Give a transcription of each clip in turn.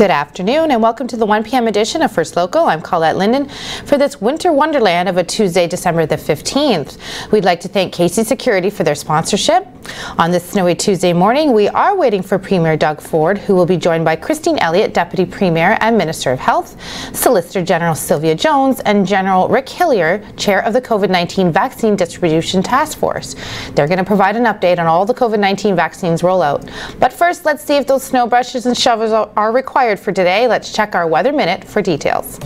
Good afternoon and welcome to the 1 p.m. edition of First Local. I'm Colette Linden for this winter wonderland of a Tuesday, December the 15th. We'd like to thank Casey Security for their sponsorship. On this snowy Tuesday morning, we are waiting for Premier Doug Ford, who will be joined by Christine Elliott, Deputy Premier and Minister of Health, Solicitor General Sylvia Jones, and General Rick Hillier, Chair of the COVID-19 Vaccine Distribution Task Force. They're going to provide an update on all the COVID-19 vaccines rollout. But first, let's see if those snow brushes and shovels are required required for today. Let's check our Weather Minute for details.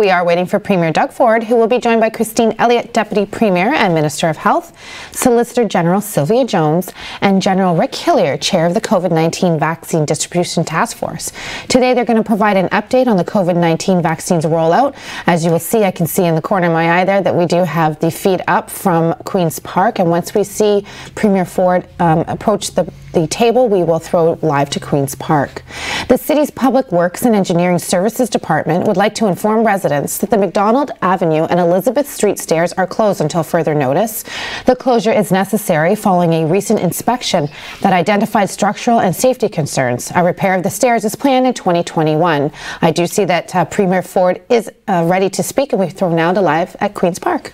We are waiting for Premier Doug Ford, who will be joined by Christine Elliott, Deputy Premier and Minister of Health, Solicitor General Sylvia Jones, and General Rick Hillier, Chair of the COVID-19 Vaccine Distribution Task Force. Today, they're going to provide an update on the COVID-19 vaccines rollout. As you will see, I can see in the corner of my eye there that we do have the feed up from Queen's Park. And once we see Premier Ford um, approach the the table we will throw live to Queen's Park. The city's Public Works and Engineering Services Department would like to inform residents that the McDonald Avenue and Elizabeth Street stairs are closed until further notice. The closure is necessary following a recent inspection that identified structural and safety concerns. A repair of the stairs is planned in 2021. I do see that uh, Premier Ford is uh, ready to speak and we throw now to live at Queen's Park.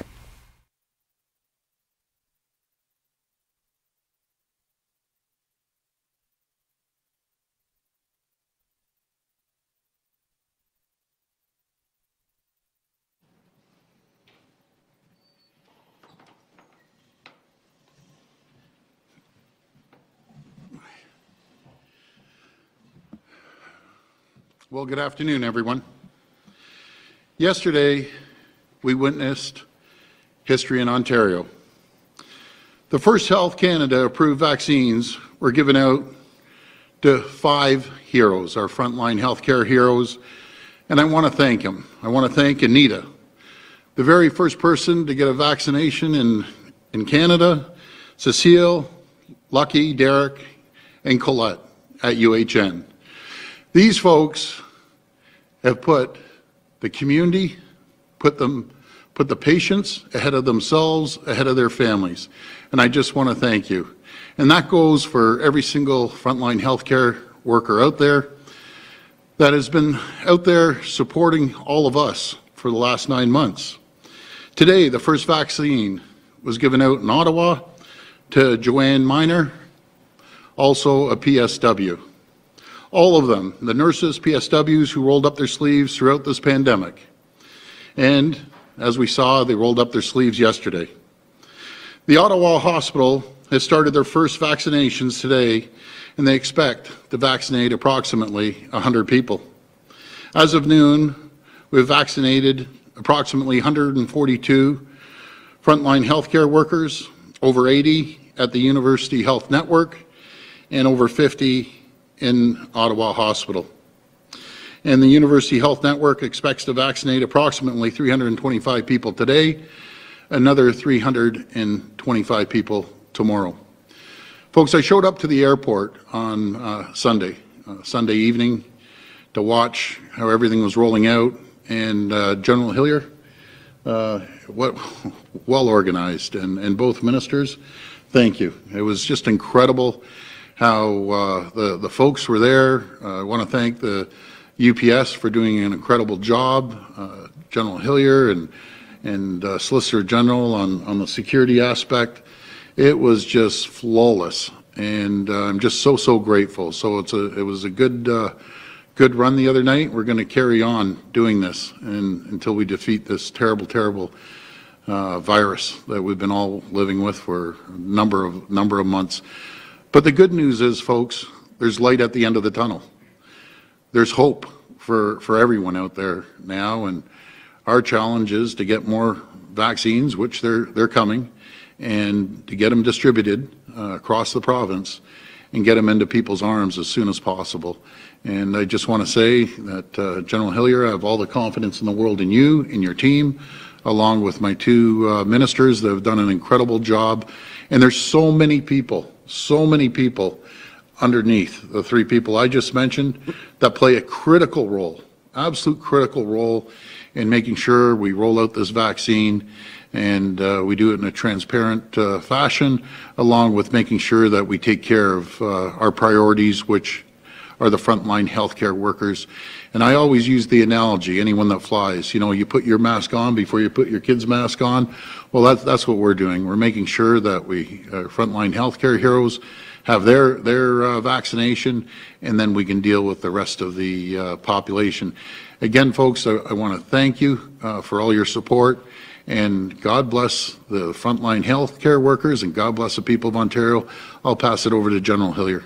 Well, good afternoon, everyone. Yesterday, we witnessed history in Ontario. The first Health Canada approved vaccines were given out to five heroes, our frontline healthcare heroes, and I want to thank them. I want to thank Anita, the very first person to get a vaccination in, in Canada, Cecile, Lucky, Derek, and Colette at UHN. These folks have put the community, put them, put the patients ahead of themselves, ahead of their families. And I just want to thank you. And that goes for every single frontline healthcare worker out there that has been out there supporting all of us for the last nine months. Today, the first vaccine was given out in Ottawa to Joanne Miner, also a PSW all of them, the nurses, PSWs who rolled up their sleeves throughout this pandemic. And as we saw, they rolled up their sleeves yesterday. The Ottawa Hospital has started their first vaccinations today, and they expect to vaccinate approximately 100 people. As of noon, we've vaccinated approximately 142 frontline healthcare workers, over 80 at the University Health Network, and over 50 in Ottawa Hospital. And the University Health Network expects to vaccinate approximately 325 people today, another 325 people tomorrow. Folks, I showed up to the airport on uh, Sunday, uh, Sunday evening, to watch how everything was rolling out. And uh, General Hillier, uh, what, well organized, and, and both ministers, thank you. It was just incredible how uh, the, the folks were there. Uh, I want to thank the UPS for doing an incredible job, uh, General Hillier and, and uh, Solicitor General on, on the security aspect. It was just flawless, and uh, I'm just so, so grateful. So it's a, it was a good, uh, good run the other night. We're going to carry on doing this and, until we defeat this terrible, terrible virus that we've been all living with for a number of number of months. But the good news is, folks, there's light at the end of the tunnel. There's hope for for everyone out there now, and our challenge is to get more vaccines, which they're they're coming, and to get them distributed uh, across the province and get them into people's arms as soon as possible. And I just want to say that uh, General Hillier, I have all the confidence in the world in you, in your team, along with my two uh, ministers that have done an incredible job. And there's so many people, so many people underneath the three people I just mentioned that play a critical role, absolute critical role in making sure we roll out this vaccine and uh, we do it in a transparent uh, fashion, along with making sure that we take care of uh, our priorities, which are the frontline healthcare workers. And I always use the analogy, anyone that flies, you know, you put your mask on before you put your kid's mask on. Well, that's, that's what we're doing. We're making sure that we, uh, frontline healthcare heroes, have their, their uh, vaccination, and then we can deal with the rest of the uh, population. Again, folks, I, I want to thank you uh, for all your support. And God bless the frontline healthcare workers and God bless the people of Ontario. I'll pass it over to General Hillier.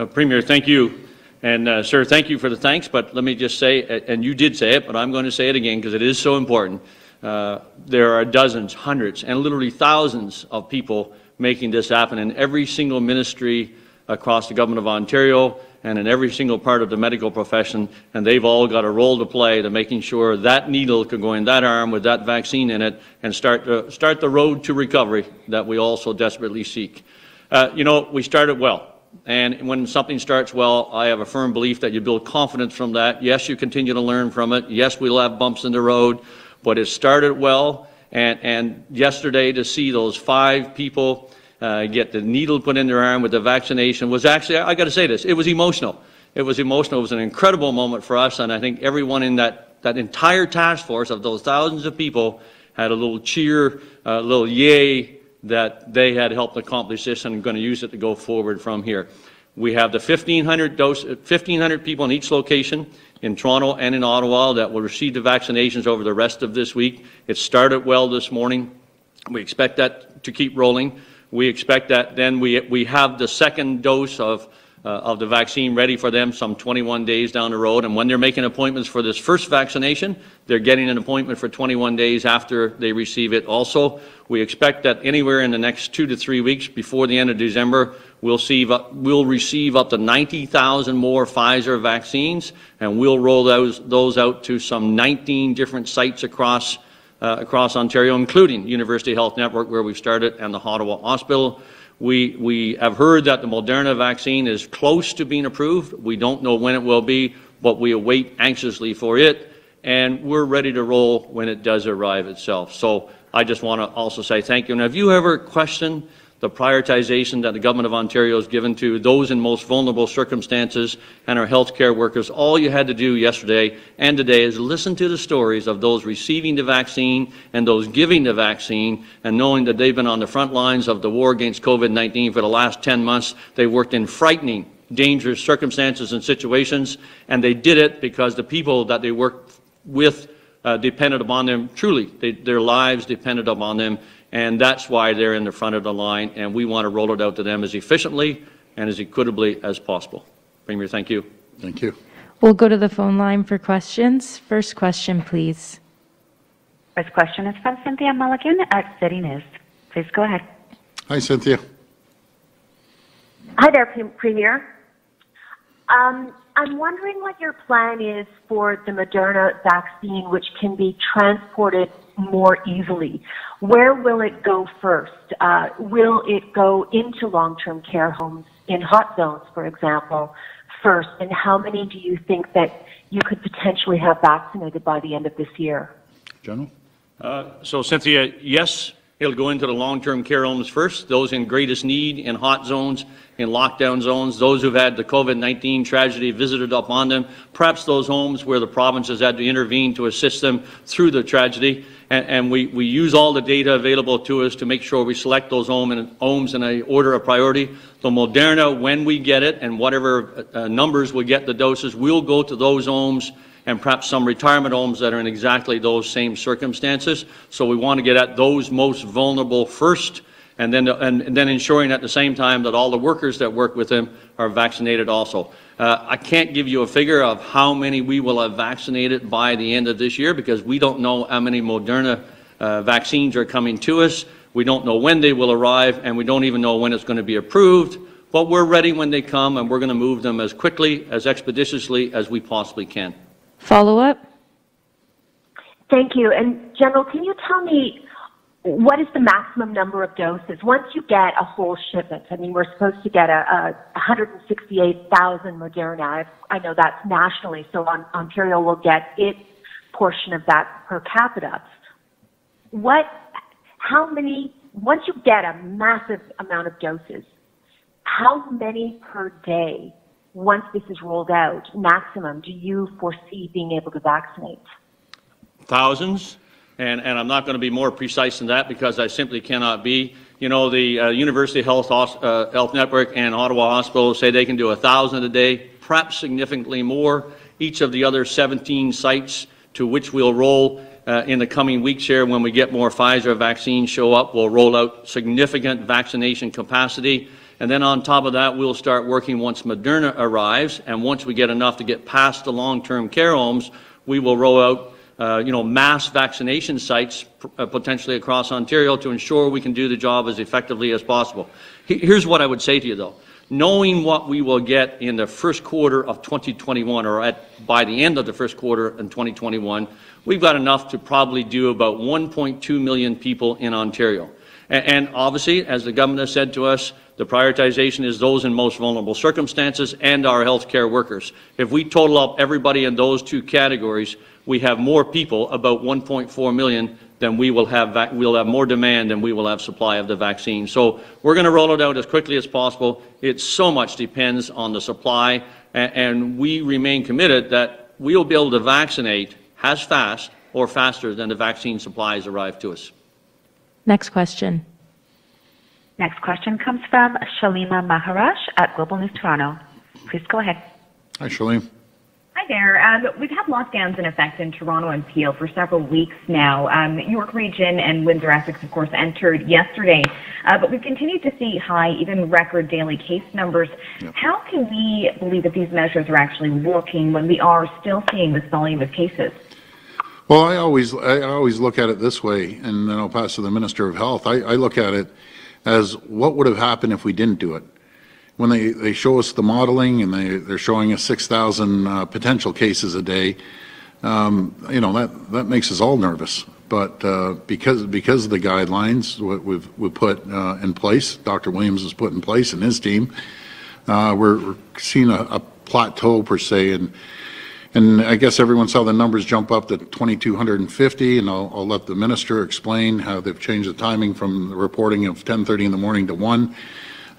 Uh, Premier, thank you. And, uh, sir, thank you for the thanks, but let me just say, and you did say it, but I'm going to say it again because it is so important. Uh, there are dozens, hundreds, and literally thousands of people making this happen in every single ministry across the government of Ontario and in every single part of the medical profession, and they've all got a role to play to making sure that needle can go in that arm with that vaccine in it and start, to, start the road to recovery that we all so desperately seek. Uh, you know, we started well. And when something starts well, I have a firm belief that you build confidence from that. Yes, you continue to learn from it. Yes, we'll have bumps in the road, but it started well. And, and yesterday to see those five people uh, get the needle put in their arm with the vaccination was actually, I got to say this, it was emotional. It was emotional. It was an incredible moment for us. And I think everyone in that, that entire task force of those thousands of people had a little cheer, a little yay that they had helped accomplish this and going to use it to go forward from here. We have the 1,500, dose, 1,500 people in each location in Toronto and in Ottawa that will receive the vaccinations over the rest of this week. It started well this morning. We expect that to keep rolling. We expect that then we, we have the second dose of uh, of the vaccine ready for them some 21 days down the road. And when they're making appointments for this first vaccination, they're getting an appointment for 21 days after they receive it also. We expect that anywhere in the next two to three weeks before the end of December, we'll, see, we'll receive up to 90,000 more Pfizer vaccines, and we'll roll those, those out to some 19 different sites across, uh, across Ontario, including University Health Network, where we've started, and the Ottawa Hospital. We, we have heard that the Moderna vaccine is close to being approved. We don't know when it will be, but we await anxiously for it, and we're ready to roll when it does arrive itself. So I just want to also say thank you. And have you ever questioned the prioritization that the Government of Ontario has given to those in most vulnerable circumstances and our healthcare workers. All you had to do yesterday and today is listen to the stories of those receiving the vaccine and those giving the vaccine and knowing that they've been on the front lines of the war against COVID-19 for the last 10 months. They worked in frightening, dangerous circumstances and situations, and they did it because the people that they worked with uh, depended upon them, truly, they, their lives depended upon them, and that's why they're in the front of the line, and we want to roll it out to them as efficiently and as equitably as possible. Premier, thank you. Thank you. We'll go to the phone line for questions. First question, please. First question is from Cynthia Mulligan at City News. Please go ahead. Hi, Cynthia. Hi there, Premier. Um, I'm wondering what your plan is for the Moderna vaccine, which can be transported more easily. Where will it go first? Uh, will it go into long-term care homes in hot zones, for example, first? And how many do you think that you could potentially have vaccinated by the end of this year? General? Uh, so, Cynthia, yes, It'll go into the long-term care homes first, those in greatest need, in hot zones, in lockdown zones, those who've had the COVID-19 tragedy visited upon them, perhaps those homes where the province has had to intervene to assist them through the tragedy. And, and we, we use all the data available to us to make sure we select those homes in a order of priority. The Moderna, when we get it, and whatever uh, numbers we get the doses, we'll go to those homes and perhaps some retirement homes that are in exactly those same circumstances. So we want to get at those most vulnerable first, and then, and, and then ensuring at the same time that all the workers that work with them are vaccinated also. Uh, I can't give you a figure of how many we will have vaccinated by the end of this year because we don't know how many Moderna uh, vaccines are coming to us. We don't know when they will arrive, and we don't even know when it's going to be approved. But we're ready when they come, and we're going to move them as quickly, as expeditiously as we possibly can. Follow up? Thank you. And General, can you tell me what is the maximum number of doses once you get a whole shipment? I mean, we're supposed to get a, a 168,000 Moderna. I, I know that's nationally, so on, Ontario will get its portion of that per capita. What? How many? Once you get a massive amount of doses, how many per day once this is rolled out, maximum, do you foresee being able to vaccinate? Thousands, and, and I'm not going to be more precise than that because I simply cannot be. You know, the uh, University Health, uh, Health Network and Ottawa Hospital say they can do a 1,000 a day, perhaps significantly more. Each of the other 17 sites to which we'll roll uh, in the coming weeks here when we get more Pfizer vaccines show up, we'll roll out significant vaccination capacity. And then on top of that, we'll start working once Moderna arrives, and once we get enough to get past the long-term care homes, we will roll out, uh, you know, mass vaccination sites uh, potentially across Ontario to ensure we can do the job as effectively as possible. Here's what I would say to you, though. Knowing what we will get in the first quarter of 2021, or at, by the end of the first quarter in 2021, we've got enough to probably do about 1.2 million people in Ontario. And, obviously, as the government has said to us, the prioritization is those in most vulnerable circumstances and our healthcare workers. If we total up everybody in those two categories, we have more people, about 1.4 million, than we will have, we'll have more demand than we will have supply of the vaccine. So we're going to roll it out as quickly as possible. It so much depends on the supply, and, and we remain committed that we will be able to vaccinate as fast or faster than the vaccine supplies arrive to us. Next question. Next question comes from Shallima Maharaj at Global News Toronto. Please go ahead. Hi, Shalim. Hi there. Um, we've had lockdowns in effect in Toronto and Peel for several weeks now. Um, York Region and Windsor Essex, of course, entered yesterday, uh, but we've continued to see high, even record daily case numbers. Yep. How can we believe that these measures are actually working when we are still seeing this volume of cases? Well, I always I always look at it this way, and then I'll pass to the Minister of Health. I, I look at it as what would have happened if we didn't do it. When they, they show us the modeling and they, they're showing us 6,000 uh, potential cases a day, um, you know, that, that makes us all nervous. But uh, because, because of the guidelines what we've, we've put uh, in place, Dr. Williams has put in place and his team, uh, we're, we're, seeing a, a, plateau per se. And, and I guess everyone saw the numbers jump up to 2,250, and I'll, I'll, let the minister explain how they've changed the timing from the reporting of 10:30 in the morning to 1.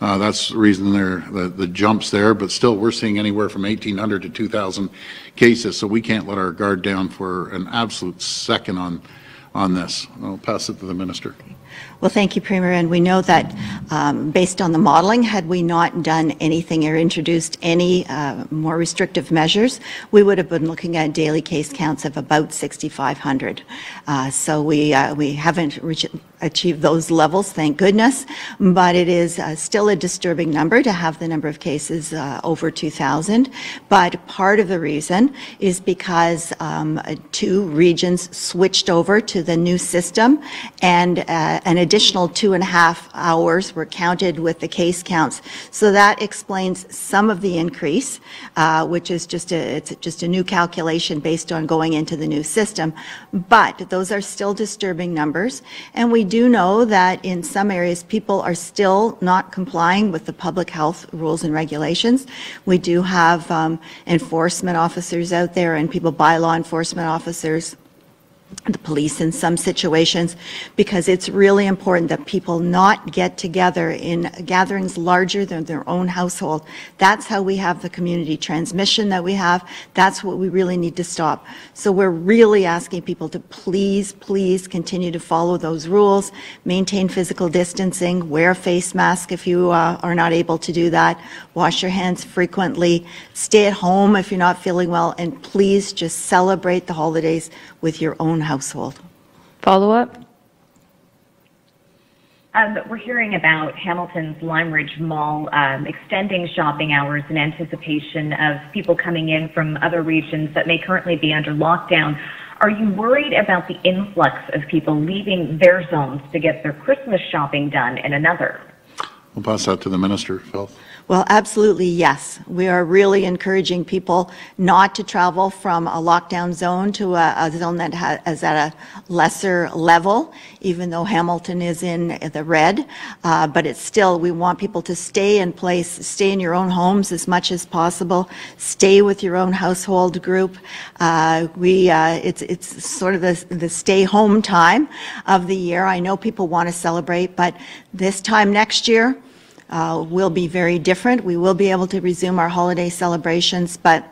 Uh, that's the reason there the, the jumps there, but still we're seeing anywhere from 1,800 to 2,000 cases, so we can't let our guard down for an absolute second on on this. I'll pass it to the minister. Well, thank you, Premier. And we know that um, based on the modeling, had we not done anything or introduced any uh, more restrictive measures, we would have been looking at daily case counts of about 6,500. Uh, so we we haven't reached, achieved those levels, thank goodness. But it is uh, still a disturbing number to have the number of cases uh, over 2,000. But part of the reason is because um, two regions switched over to the new system, and uh, an additional two and a half hours were counted with the case counts. So that explains some of the increase, uh, which is just a, it's just a new calculation based on going into the new system. But those are still disturbing numbers. And we do know that in some areas people are still not complying with the public health rules and regulations. We do have um, enforcement officers out there and people by law enforcement officers the police in some situations, because it's really important that people not get together in gatherings larger than their own household. That's how we have the community transmission that we have. That's what we really need to stop. So we're really asking people to please, please continue to follow those rules, maintain physical distancing, wear a face mask if you uh, are not able to do that, wash your hands frequently, stay at home if you're not feeling well, and please just celebrate the holidays with your own household. Follow up? Um, we're hearing about Hamilton's Lime Ridge Mall um, extending shopping hours in anticipation of people coming in from other regions that may currently be under lockdown. Are you worried about the influx of people leaving their zones to get their Christmas shopping done in another? We'll pass that to the Minister of Health. Well, absolutely, yes. We are really encouraging people not to travel from a lockdown zone to a, a zone that ha- is at a lesser level, even though Hamilton is in the red. Uh, but it's still, we want people to stay in place, stay in your own homes as much as possible, stay with your own household group. Uh, we, uh, it's, it's sort of the, the stay home time of the year. I know people want to celebrate, but this time next year, uh, will be very different. We will be able to resume our holiday celebrations, but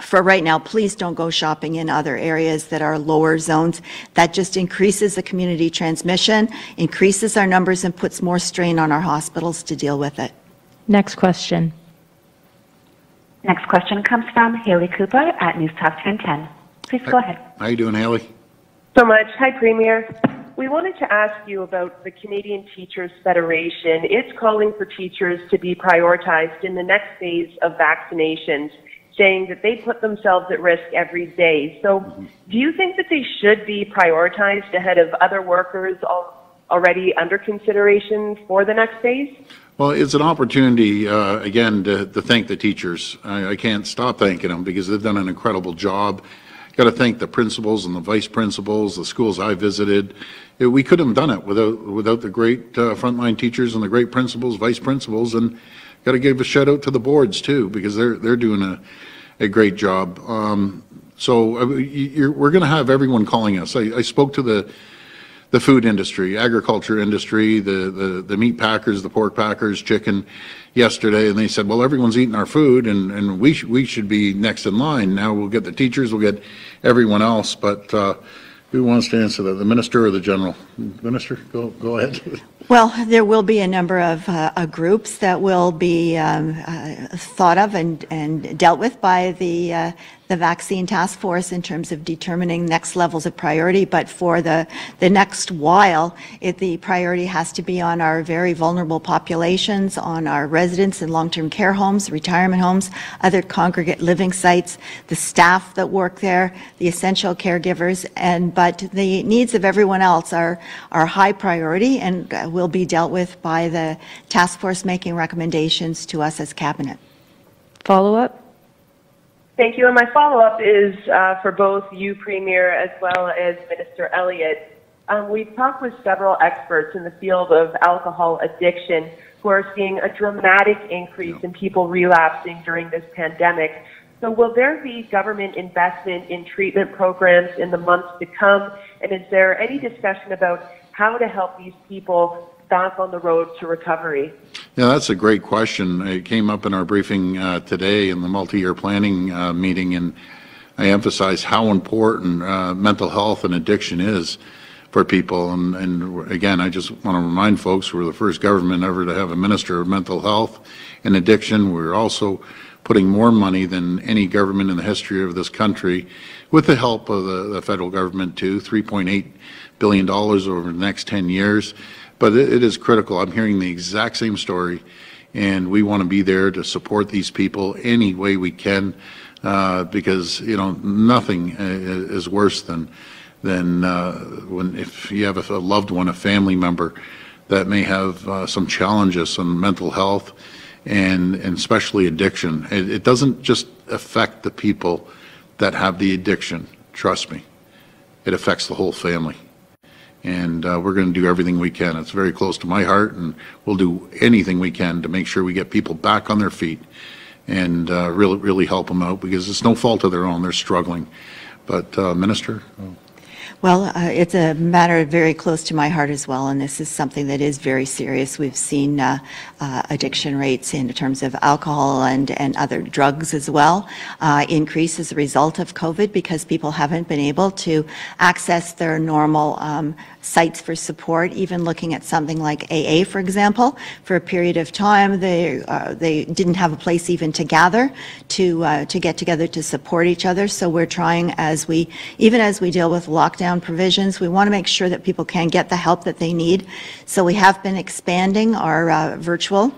for right now, please don't go shopping in other areas that are lower zones. That just increases the community transmission, increases our numbers, and puts more strain on our hospitals to deal with it. Next question. Next question comes from Haley Cooper at News Talk 1010. Please go ahead. How are you doing, Haley? so much. Hi, Premier. We wanted to ask you about the Canadian Teachers Federation. It's calling for teachers to be prioritized in the next phase of vaccinations, saying that they put themselves at risk every day. So, do you think that they should be prioritized ahead of other workers al- already under consideration for the next phase? Well, it's an opportunity, uh, again, to, to thank the teachers. I, I can't stop thanking them because they've done an incredible job. Got to thank the principals and the vice principals, the schools I visited. We couldn't have done it without, without the great uh, frontline teachers and the great principals, vice principals, and got to give a shout out to the boards too, because they're, they're doing a, a great job. Um, so uh, we're going to have everyone calling us. I, I spoke to the, the food industry, agriculture industry, the, the, the meat packers, the pork packers, chicken yesterday, and they said, well, everyone's eating our food and, and we should, we should be next in line. Now we'll get the teachers, we'll get everyone else, but, uh, who wants to answer that? The minister or the general? Minister, go, go ahead. Well, there will be a number of uh, uh, groups that will be um, uh, thought of and, and dealt with by the, uh, the vaccine task force in terms of determining next levels of priority. But for the, the next while, it, the priority has to be on our very vulnerable populations, on our residents in long-term care homes, retirement homes, other congregate living sites, the staff that work there, the essential caregivers, and but the needs of everyone else are, are high priority and will be dealt with by the task force making recommendations to us as cabinet. Follow up? Thank you. And my follow-up is uh, for both you, Premier, as well as Minister Elliott. Um, we've talked with several experts in the field of alcohol addiction who are seeing a dramatic increase in people relapsing during this pandemic. So will there be government investment in treatment programs in the months to come? And is there any discussion about how to help these people back on the road to recovery? Yeah, that's a great question. It came up in our briefing uh, today in the multi-year planning uh, meeting, and I emphasized how important uh, mental health and addiction is for people. And, and again, I just want to remind folks, we're the first government ever to have a minister of mental health and addiction. We're also putting more money than any government in the history of this country, with the help of the, the federal government too, $3.8 billion over the next 10 years. But it, it is critical. I'm hearing the exact same story, and we want to be there to support these people any way we can, uh, because you know nothing uh, is worse than than uh, when if you have a loved one, a family member that may have uh, some challenges on mental health and and especially addiction. It, it doesn't just affect the people that have the addiction. Trust me, it affects the whole family and uh, we're going to do everything we can. It's very close to my heart, and we'll do anything we can to make sure we get people back on their feet and uh, really, really help them out because it's no fault of their own. They're struggling. But, uh, Minister? Well, uh, it's a matter very close to my heart as well, and this is something that is very serious. We've seen uh, uh, addiction rates in terms of alcohol and, and other drugs as well increase as a result of COVID because people haven't been able to access their normal um, sites for support, even looking at something like AA, for example. For a period of time, they, uh, they didn't have a place even to gather, to, uh, to get together to support each other. So we're trying as we, even as we deal with lockdown provisions, we want to make sure that people can get the help that they need. So we have been expanding our uh, virtual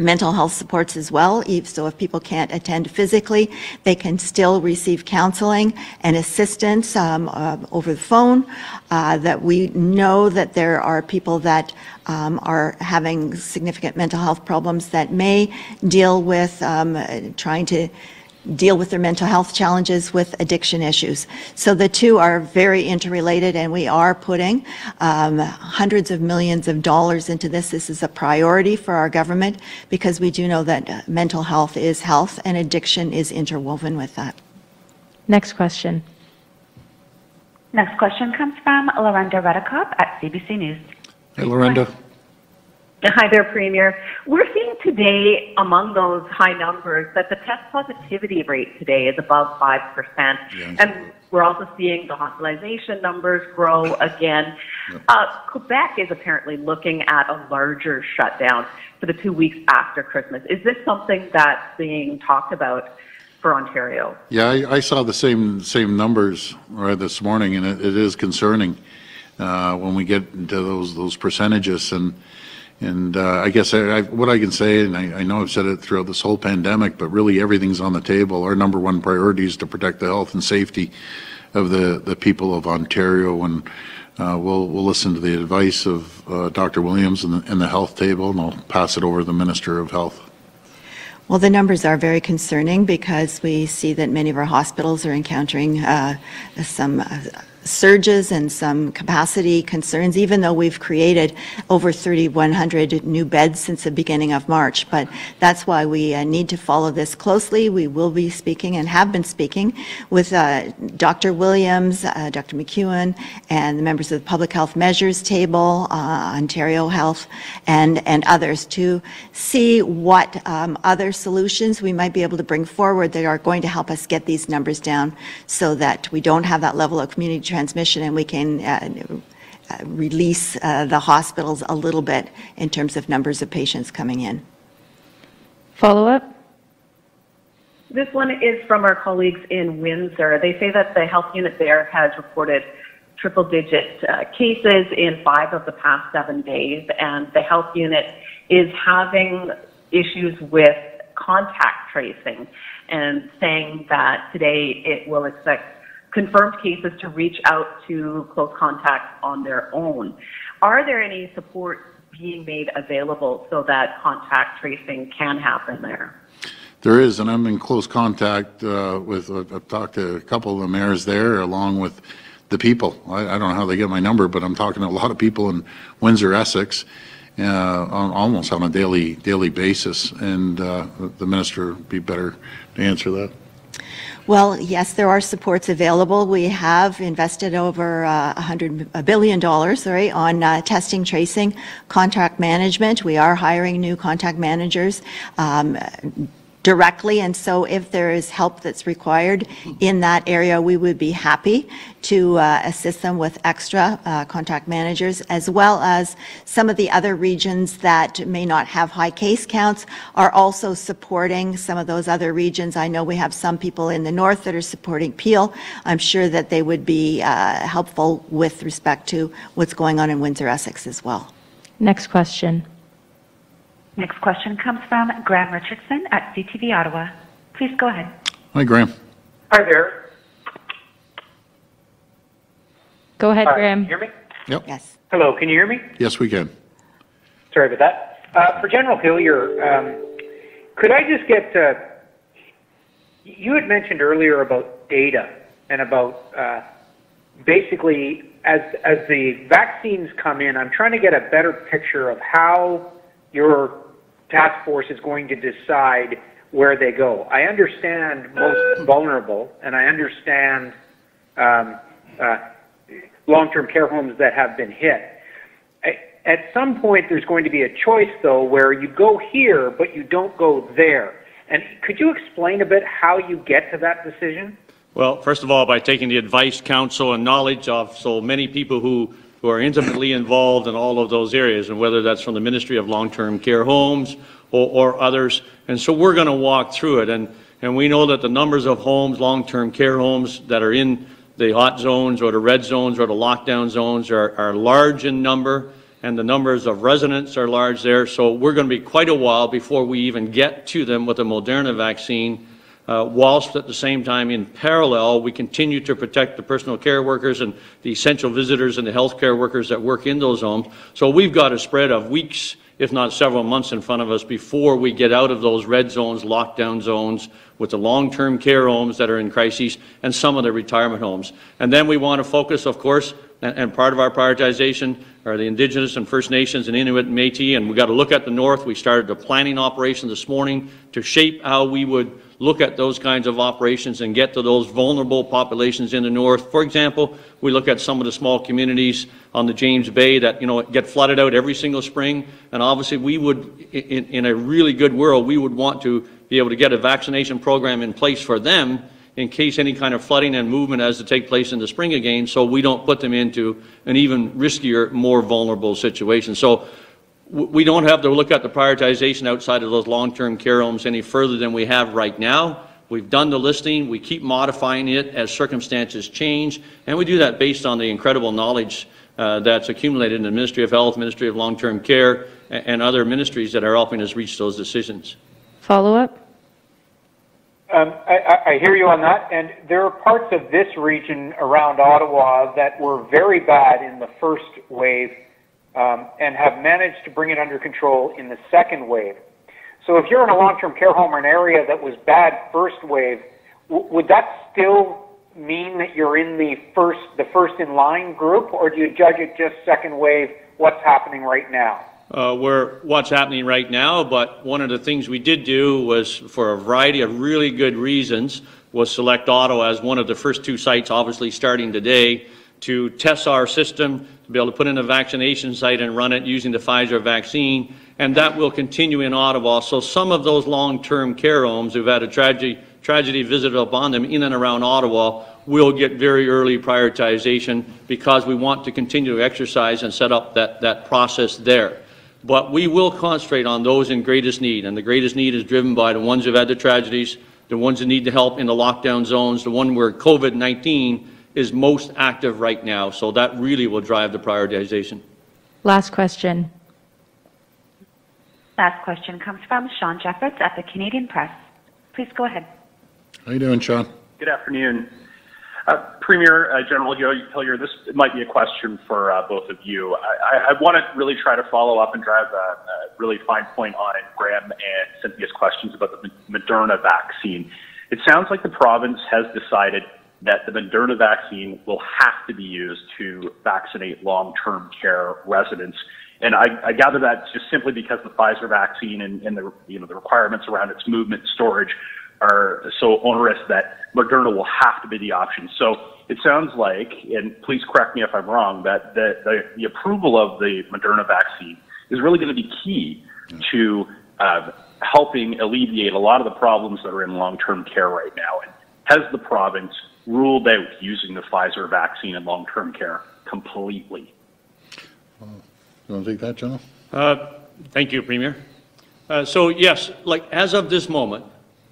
mental health supports as well. So if people can't attend physically, they can still receive counseling and assistance um, uh, over the phone. Uh, that we know that there are people that um, are having significant mental health problems that may deal with um, trying to deal with their mental health challenges with addiction issues. So the two are very interrelated and we are putting um, hundreds of millions of dollars into this. This is a priority for our government because we do know that uh, mental health is health and addiction is interwoven with that. Next question. Next question comes from Lorenda Reddekopp at CBC News. Hey, Lorenda. Hi there, Premier. We're seeing today among those high numbers that the test positivity rate today is above 5%. Yes. And we're also seeing the hospitalization numbers grow again. Uh, Quebec is apparently looking at a larger shutdown for the two weeks after Christmas. Is this something that's being talked about for Ontario? Yeah, I, I saw the same same numbers right this morning, and it, it is concerning uh, when we get into those those percentages. And and uh, I guess I, I, what I can say, and I, I, know I've said it throughout this whole pandemic, but really everything's on the table. Our number one priority is to protect the health and safety of the, the people of Ontario, and uh, we'll we'll listen to the advice of uh, Dr. Williams and the, the health table, and I'll pass it over to the Minister of Health. Well, the numbers are very concerning because we see that many of our hospitals are encountering uh, some uh, surges and some capacity concerns, even though we've created over 3,100 new beds since the beginning of March. But that's why we uh, need to follow this closely. We will be speaking and have been speaking with uh, Dr. Williams, uh, Dr. McEwen, and the members of the Public Health Measures Table, uh, Ontario Health, and, and others to see what um, other solutions we might be able to bring forward that are going to help us get these numbers down so that we don't have that level of community transmission and we can uh, uh, release uh, the hospitals a little bit in terms of numbers of patients coming in. Follow up? This one is from our colleagues in Windsor. They say that the health unit there has reported triple digit uh, cases in five of the past seven days, and the health unit is having issues with contact tracing and saying that today it will expect confirmed cases to reach out to close contacts on their own. Are there any support being made available so that contact tracing can happen there? There is, and I'm in close contact uh, with, uh, I've talked to a couple of the mayors there, along with the people. I, I, don't know how they get my number, but I'm talking to a lot of people in Windsor, Essex, uh, on, almost on a daily daily basis, and uh, the minister would be better to answer that. Well, yes, there are supports available. We have invested over uh, 100 a billion dollars, right, on uh, testing, tracing, contract management. We are hiring new contact managers. Um, directly. And so if there is help that's required in that area, we would be happy to uh, assist them with extra uh, contact managers, as well as some of the other regions that may not have high case counts are also supporting some of those other regions. I know we have some people in the north that are supporting Peel. I'm sure that they would be uh, helpful with respect to what's going on in Windsor, Essex as well. Next question. Next question comes from Graham Richardson at CTV Ottawa. Please go ahead. Hi, Graham. Hi there. Go ahead, Hi, Graham. Can you hear me? Yep. Yes. Hello, can you hear me? Yes, we can. Sorry about that. Uh, for General Hillier, um, could I just get, uh, you had mentioned earlier about data and about uh, basically as, as the vaccines come in, I'm trying to get a better picture of how your task force is going to decide where they go. I understand most vulnerable, and I understand um, uh, long-term care homes that have been hit. At some point, there's going to be a choice, though, where you go here, but you don't go there. And could you explain a bit how you get to that decision? Well, first of all, by taking the advice, counsel, and knowledge of so many people who, who are intimately involved in all of those areas, and whether that's from the Ministry of Long-Term Care Homes or, or others. And so we're going to walk through it. And, and we know that the numbers of homes, long-term care homes that are in the hot zones or the red zones or the lockdown zones are, are large in number and the numbers of residents are large there. So we're going to be quite a while before we even get to them with the Moderna vaccine uh, whilst at the same time, in parallel, we continue to protect the personal care workers and the essential visitors and the healthcare workers that work in those homes. So we've got a spread of weeks, if not several months in front of us before we get out of those red zones, lockdown zones, with the long-term care homes that are in crises and some of the retirement homes. And then we want to focus, of course, and, and part of our prioritization are the Indigenous and First Nations and Inuit and Métis, and we've got to look at the North. We started a planning operation this morning to shape how we would look at those kinds of operations and get to those vulnerable populations in the north. For example, we look at some of the small communities on the James Bay that you know get flooded out every single spring, and obviously we would, in, in a really good world, we would want to be able to get a vaccination program in place for them in case any kind of flooding and movement has to take place in the spring again, so we don't put them into an even riskier, more vulnerable situation. So we don't have to look at the prioritization outside of those long-term care homes any further than we have right now. We've done the listing. We keep modifying it as circumstances change, and we do that based on the incredible knowledge uh, that's accumulated in the Ministry of Health, Ministry of Long-Term Care, and, and other ministries that are helping us reach those decisions. Follow up? Um, I, I, hear you on that, and there are parts of this region around Ottawa that were very bad in the first wave um, and have managed to bring it under control in the second wave. So if you're in a long-term care home or an area that was bad first wave, w- would that still mean that you're in the first the first in line group, or do you judge it just second wave? What's happening right now? Uh, we're what's happening right now, but one of the things we did do was, for a variety of really good reasons, was select Ottawa as one of the first two sites, obviously starting today, to test our system, to be able to put in a vaccination site and run it using the Pfizer vaccine, and that will continue in Ottawa. So some of those long-term care homes who've had a tragedy, tragedy visited upon them in and around Ottawa will get very early prioritization because we want to continue to exercise and set up that, that process there. But we will concentrate on those in greatest need, and the greatest need is driven by the ones who've had the tragedies, the ones that need the help in the lockdown zones, the one where COVID-19 is most active right now. So that really will drive the prioritization. Last question. Last question comes from Shawn Jeffords at the Canadian Press. Please go ahead. How you doing, Shawn? Good afternoon. Uh, Premier uh, General Hillier, this might be a question for uh, both of you. I, I want to really try to follow up and drive a, a, really fine point on Graham and Cynthia's questions about the Moderna vaccine. It sounds like the province has decided that the Moderna vaccine will have to be used to vaccinate long-term care residents. And I, I gather that's just simply because the Pfizer vaccine and, and the you know the requirements around its movement storage are so onerous that Moderna will have to be the option. So it sounds like, and please correct me if I'm wrong, that the, the, the approval of the Moderna vaccine is really going to be key to uh, helping alleviate a lot of the problems that are in long-term care right now. And has the province ruled out using the Pfizer vaccine in long-term care completely. You want to take that, General? Uh, thank you, Premier. Uh, so yes, like as of this moment,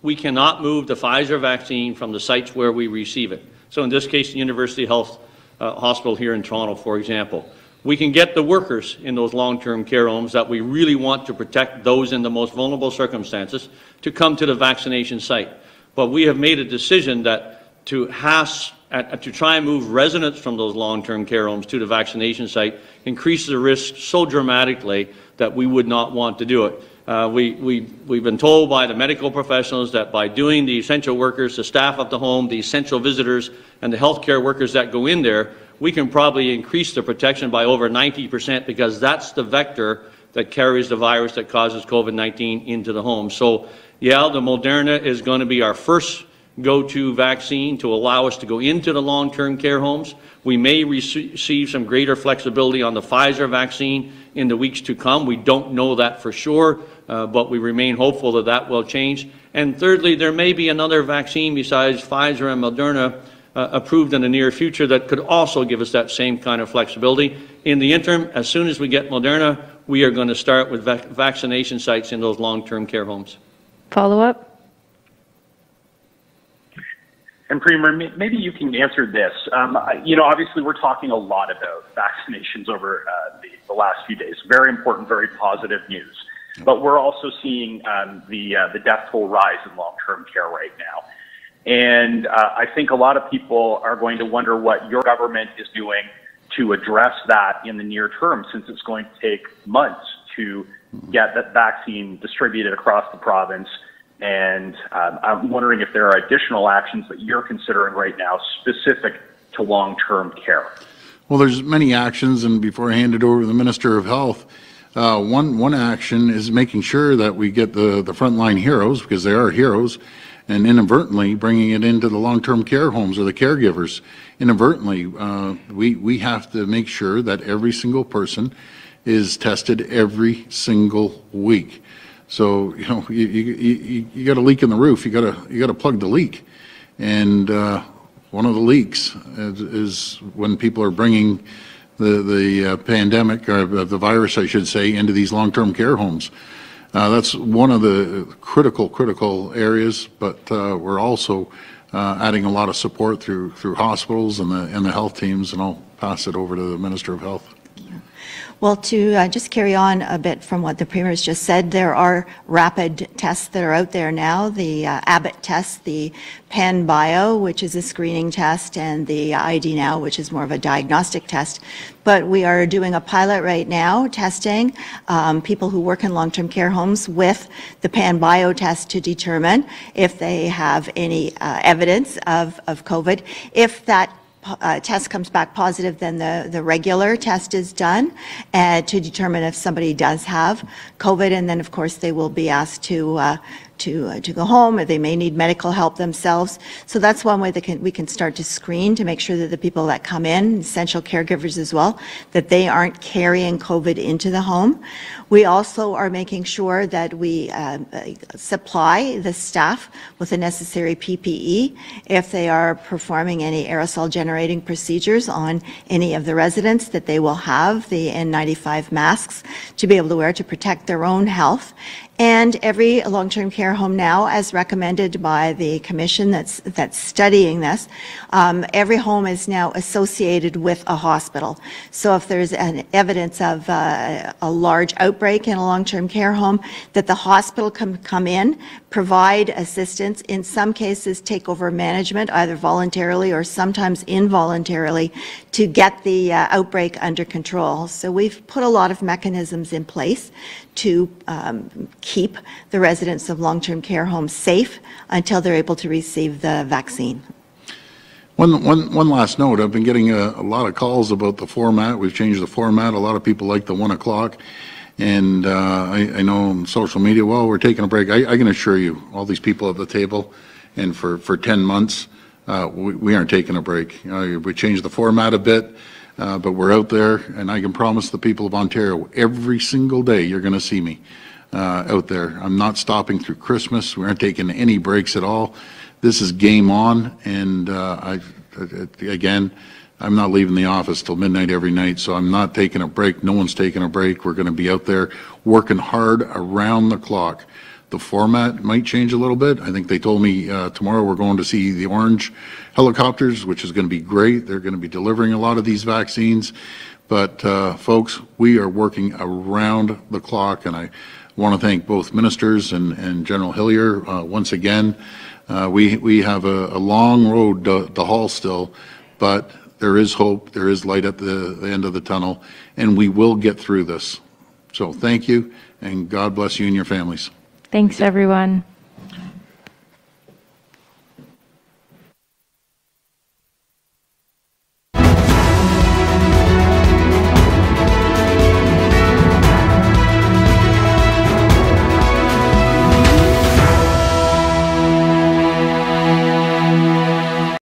we cannot move the Pfizer vaccine from the sites where we receive it. So in this case, the University Health uh, Hospital here in Toronto, for example. We can get the workers in those long-term care homes that we really want to protect those in the most vulnerable circumstances to come to the vaccination site. But we have made a decision that to has to try and move residents from those long-term care homes to the vaccination site increases the risk so dramatically that we would not want to do it. Uh, we, we, we've been told by the medical professionals that by doing the essential workers, the staff of the home, the essential visitors, and the healthcare workers that go in there, we can probably increase the protection by over 90% because that's the vector that carries the virus that causes COVID-19 into the home. So, yeah, the Moderna is going to be our first go-to vaccine to allow us to go into the long-term care homes. We may receive some greater flexibility on the Pfizer vaccine in the weeks to come. We don't know that for sure, uh, but we remain hopeful that that will change. And thirdly, there may be another vaccine besides Pfizer and Moderna uh, approved in the near future that could also give us that same kind of flexibility. In the interim, as soon as we get Moderna, we are going to start with vac- vaccination sites in those long-term care homes. Follow up? And Premier, maybe you can answer this. Um, you know, obviously we're talking a lot about vaccinations over uh, the, the last few days. Very important, very positive news. But we're also seeing um, the uh, the death toll rise in long-term care right now. And uh, I think a lot of people are going to wonder what your government is doing to address that in the near term, since it's going to take months to get that vaccine distributed across the province. And um, I'm wondering if there are additional actions that you're considering right now specific to long-term care. Well, there's many actions, and before I hand it over to the Minister of Health, uh, one one action is making sure that we get the the frontline heroes because they are heroes, and inadvertently bringing it into the long-term care homes or the caregivers. Inadvertently, uh, we we have to make sure that every single person is tested every single week. So you know you you, you, got a leak in the roof, you got to you got to plug the leak, and uh, one of the leaks is, is when people are bringing the the uh, pandemic or the virus, I should say, into these long-term care homes. Uh, that's one of the critical critical areas, but uh, we're also uh, adding a lot of support through through hospitals and the and the health teams, and I'll pass it over to the Minister of Health. Well, to uh, just carry on a bit from what the Premier has just said, there are rapid tests that are out there now. The uh, Abbott test, the PanBio, which is a screening test, and the ID Now, which is more of a diagnostic test. But we are doing a pilot right now, testing um, people who work in long-term care homes with the PanBio test to determine if they have any uh, evidence of, of COVID. If that uh, test comes back positive, then the, the regular test is done uh, to determine if somebody does have COVID. And then, of course, they will be asked to, uh, to, uh, to go home or they may need medical help themselves. So that's one way that can, we can start to screen to make sure that the people that come in, essential caregivers as well, that they aren't carrying COVID into the home. We also are making sure that we uh, supply the staff with the necessary PPE if they are performing any aerosol generating procedures on any of the residents, that they will have the N95 masks to be able to wear to protect their own health. And every long-term care home now, as recommended by the commission that's, that's studying this, um, every home is now associated with a hospital. So if there's an evidence of uh, a large outbreak in a long-term care home, that the hospital can come in, provide assistance, in some cases take over management, either voluntarily or sometimes involuntarily, to get the uh, outbreak under control. So we've put a lot of mechanisms in place to um, keep the residents of long-term care homes safe until they're able to receive the vaccine. One, one, one last note, I've been getting a, a lot of calls about the format. We've changed the format. A lot of people like the one o'clock. And uh, I, I know on social media, well, we're taking a break. I, I can assure you, all these people at the table, and for, for 10 months, uh, we, we aren't taking a break. Uh, we changed the format a bit, uh, but we're out there, and I can promise the people of Ontario, every single day you're going to see me uh, out there. I'm not stopping through Christmas. We aren't taking any breaks at all. This is game on, and uh, I, again, I'm not leaving the office till midnight every night, so I'm not taking a break. No one's taking a break. We're going to be out there working hard around the clock. The format might change a little bit. I think they told me uh, tomorrow we're going to see the orange helicopters, which is going to be great. They're going to be delivering a lot of these vaccines. But uh, folks, we are working around the clock, and I want to thank both ministers and, and General Hillier uh, once again. Uh, we, we have a, a long road to, to haul still, but there is hope, there is light at the, the end of the tunnel, and we will get through this. So thank you, and God bless you and your families. Thanks, everyone.